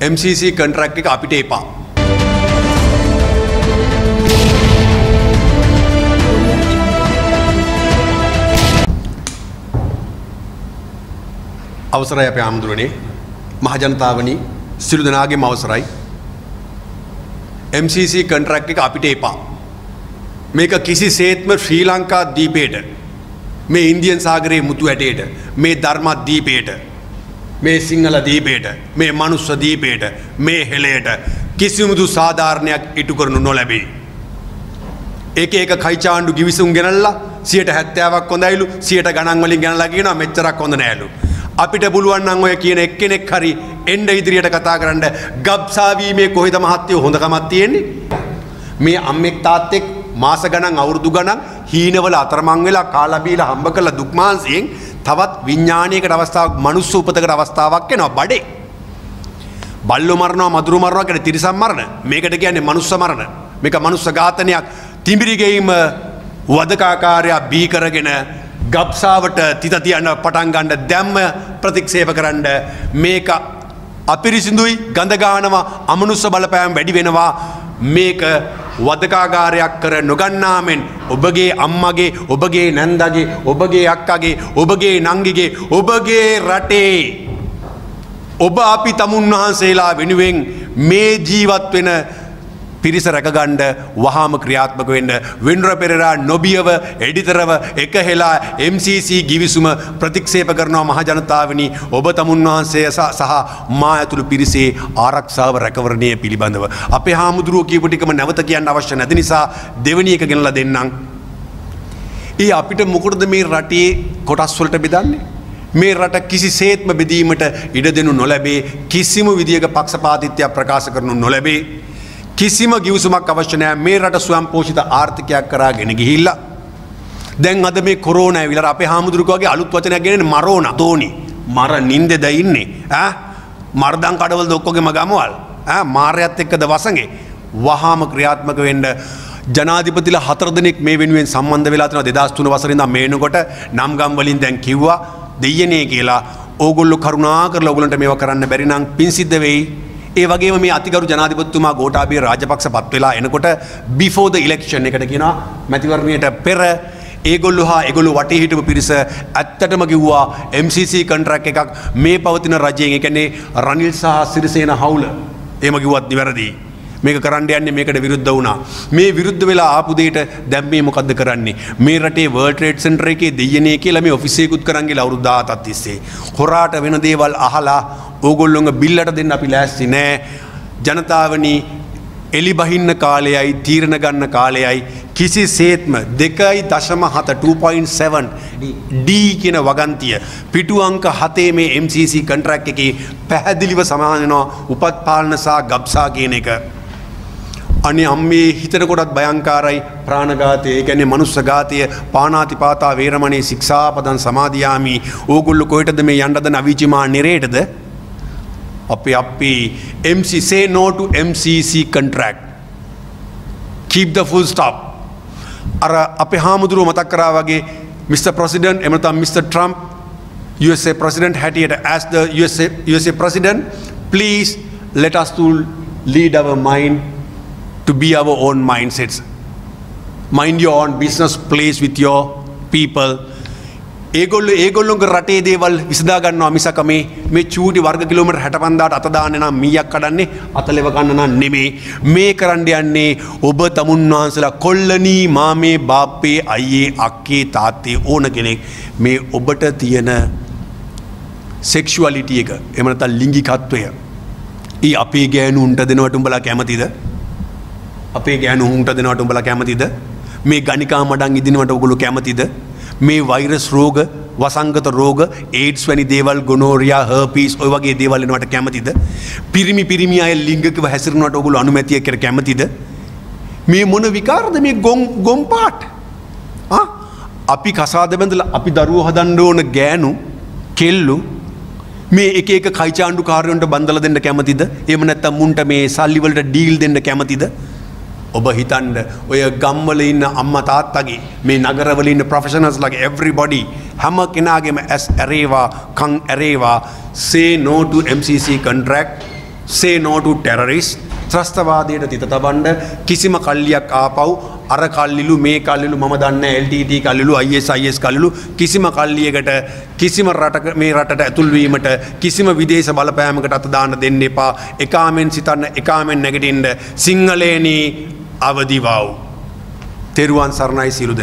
MCC කන්ට්‍රැක්් එක අපිට එපා. අවසරයි අප ආමුදුරනේ මහජනතාවනි සිරු දෙනාගේ මවසරයි. MCC කන්ට්‍රැක්් එක අපිට එපා. මේක කිසි සේත්ම ශ්‍රී ලංකා දීපේට මේ ඉන්දියන් සාගරයේ මුතු ඇටේට මේ ධර්මත් දීපේට මේ සිංහල දීපේට මේ මනුස්ස දීපේට මේ හෙළයට කිසිමුදු සාධාරණයක් ඉටු කරනු නොලැබේ. ඒක ඒක කයිචාණ්ඩු ගිවිසුම් ගෙනල්ලා සියට හැත්තෑවක් හොඳයිලු සියට ගණන්වලින් ගැනලා කියන මෙච්චරක් හොඳ නෑලු. අපිට පුළුවන්න්න ඔය කියන එක්කෙනෙක් හරි එන්ඩ ඉදිරියට කතා කරන්න ගබ්සාවීමේ කොහෙද මහත්තයෝ හොඳකමත් තියෙන්නේ. මේ අම්මෙක් තාත්තෙක් මාස ගණන් අවුරුදු ගණන් හීනවල අතරමං වෙලා කාලබීල හම්බ කළ දුක්මාන්සයෙන් තවත් විඤ්ඥානයකට අවස්ථාවක් මනුස්ස උපතකට අවස්ථාවක් එනවා. බඩේ. බල්ලු මරනවා මදුරු මරවා කන තිරිසම් මරණ. මේකට කියන්නේ මනුස්ස මරණ. මේක මනුස්ස ඝාතනයක්. තිමිරිගෙයිම වදකාකාරයක් බීකරගෙන ගබ්සාවට තිත තියන්න පටන්ගණ්ඩ දැම්ම ප්‍රතික්ෂේප කරන්න මේක අපිරිසිදුයි ගඳගානවා අමනුස්ස බලපෑම් වැඩි වෙනවා. මේක වදකාගාරයක් කර නොගන්නාමෙන් ඔබගේ අම්මගේ ඔබගේ නැන්දගේ ඔබගේ අක්කගේ ඔබගේ නංගිගේ ඔබගේ රටේ ඔබ අපි තමුන් වහන්සේලා වෙනුවෙන් මේ ජීවත් වෙන පිරිස රැකගණ්ඩ වහාම ක්‍රියාත්මක වෙන්න වෙන්ඩ්‍ර පෙරරා නොබියව එඩිතරව එක වෙලා MCC ගිවිසුම ප්‍රතික්ෂේප කරනවා මහජනතාවනි ඔබ තමුන් වහන්සේ සහ මා ඇතුළු පිරිසේ ආරක්ෂාව රැකවරණය පිළිබඳව. අපේ හාමුදුරුව කියපටිකම නැවත කියන්න අවශ්‍ය නැති නිසා දෙවනි එක ගෙනල දෙන්නම්. ඒ අපිට මොකටද මේ රටේ කොටස්වලට බෙදන්නේ. මේ රට කිසි සේත්ම බෙදීමට ඉඩ දෙනු නොලැබේ කිසිම විදිියක පක්ෂපාතිත්‍යයක් ප්‍රකාශ කරනු නොලැබේ. කිසිම ගිවසුමක් අවශ්‍යනෑ මේ රට ස්වයම් පෝෂිත ආර්ථිකයක් කරා ගෙන ගිහිල්ල. දැන් අද මේ කොරෝන විල අප හාමුදුරුවගේ අලුත් වචන ගෙන මරෝන. තෝනි මර නින්දෙද ඉන්නේ මර්දං කඩවල් දොක්කොගෙම ගමවල්. මාර්යත් එක්කද වසගේ වහාම ක්‍රියාත්මක වෙන්ඩ ජනාධිපතිල හතරදනෙක් මේ වෙනුවෙන් සම්බන්ධ වෙලාතන දෙදස්තුන වසරින්ද මේනකොට නම්ගම් වලින් දැන් කිව්වා දෙයනේ කියලා. ඕගොල්ලු කරුණා කර ලොගලට මේව කරන්න බැරිනම් පින්සිද්ධ වෙයි. ඒ වගේ මේ අතිකරු ජනාධිපත්තුමා ගෝටාබේ රාජපක්ෂ පත් වෙලා එනකොට බිෆෝද ඉලෙක්ෂන් එකට කියෙන මැතිවරණයට පෙර ඒගොල්ලු හා එගොලු වටේ හිටපු පිරිස ඇත්තටම කිව්වා MCC කන්ට්‍රක් එකක් මේ පවතින රජයෙන් එකනේ රනිල් සහ සිරිසේන හවුල ඒම කිව්වත් නිවැරදිී. මේක කරන්න යන්නේ මේකට විරුද්ධ වුණා. මේ විරුද්ධ වෙලා ආපු දෙයට දැන් මේ මොකද්ද කරන්නේ? මේ රටේ World Trade Center එකේ දෙයනේ කියලා මේ ඔෆිස් එකකුත් කරන් ගිහලා අවුරුදු 17ක් තිස්සේ. හොරාට වෙන දේවල් අහලා ඕගොල්ලොන්ගේ බිල්ලට දෙන්න අපි ලෑස්ති නෑ. ජනතාවනි එලි බහින්න කාලයයි තීරණ ගන්න කාලයයි කිසි සේත්ම දෙකයි දශම හත 2.7 D කියන වගන්තිය පිටු අංක හතේ මේ MCC කන්ට්‍රැක්් එකේ පැහැදිලිව සමානනවා උපත් පාලන සහ ගබ්සා කියන එක අනි අම්මේ හිතට කොටත් භයංකාරයි ප්‍රාණඝාතය ගැන මනුස්ස ඝාතය පානාතිපාතා වේරමණේ ශික්ෂාපදන් සමාධයාමී ඕගුල්ලු කොයිටද මේ යන්ඩද නවිචිමා නිරේටද අපි අපි MC say no to MCC contract keep the full stop අර අපේ හාමුදුරුව මතක් කරා වගේ Mr. President එමනතම් Mr. Trump USA President හැටියට as the USA, USA President please let us to lead our mind to be our own mindsets. Mind your own business place with your people. ඒගොල්ල ඒගොල්ලොන්ගේ රටේ දේවල් විසදාගන්නවා මිසක මේ මේ චූටි වර්ග කිලෝමීටර් 65ට අත දාන්න නම් මීයක් කඩන්නේ අතලෙව ගන්න නම් නෙමේ මේ කරන්න යන්නේ ඔබ තමුන් වහන්සලා කොල්ලනී මාමේ බාප්පේ අයියේ අක්කේ තාත්තේ ඕන කෙනෙක් මේ ඔබට තියෙන සෙක්ෂුවලිටිය එක එහෙම නැත්නම් ලිංගිකත්වය ඊ අපේ ගෑනුන්ට දෙනවට උඹලා කැමතිද අපේ ගෑනු හුන්ට දෙනවට උඹලා කැමතිද? මේ ගනිකා මඩන් ඉදිනවට ඔගොලු කැමතිද? මේ වෛරස් රෝග වසංගත රෝග ඒඩ්ස් වැනි දේවල් ගොනෝරයා හර්පීස් ඔය වගේ දේවල්ලනවට කැමතිද? පිරිමි පිරිමි අය ලිංගකව හැසිරනට ඔගුලු අනුමැතිය කර කැමතිද? මේ මොන විකාරද මේ ගොම් ගොම් පාට්? අපි කසාද බැඳල අපි දරුව හදන්ඩ ඕන ගෑනු කෙල්ලු මේ එක එක කයිචාණ්ඩු කාරයන්ට බන්දල දෙන්න කැමතිද? එම නැත්තම් මුන්ට මේ සල්ලිවලට ඩීල් දෙන්න කැමතිද? ඔබ හිතන්ඩ ඔය ගම්වල ඉන්න අම්ම තාත්තගේ මේ නගරවලින්න ප්‍රෆෙෂනස් ලගේ එවරිබොඩි හැම කෙනාගේම ඇස් ඇරේවා කං ඇරේවා. සේ නෝට MCC කන්ට්‍රක් සේ නෝටු ටෙරරිස් ත්‍රස්තවාදයට තිත තබන්ඩ කිසිම කල්ලියක් ආපව් අර කල්ලිලු මේ කල්ලිලු මම දන්න LTT කල්ලිලු ISIS කල්ලිලු කිසිම කල්ලියකට කිසිම රටක මේ රටට ඇතුල්වීමට කිසිම විදේශ බලපෑමකට අත දාන්න දෙන්න එපා. එකාමෙන් සිතන්න එකාමෙන් නැගටින්ට සිංහලේනී අවදිවව්. තෙරුවන් සරණයි සිරුද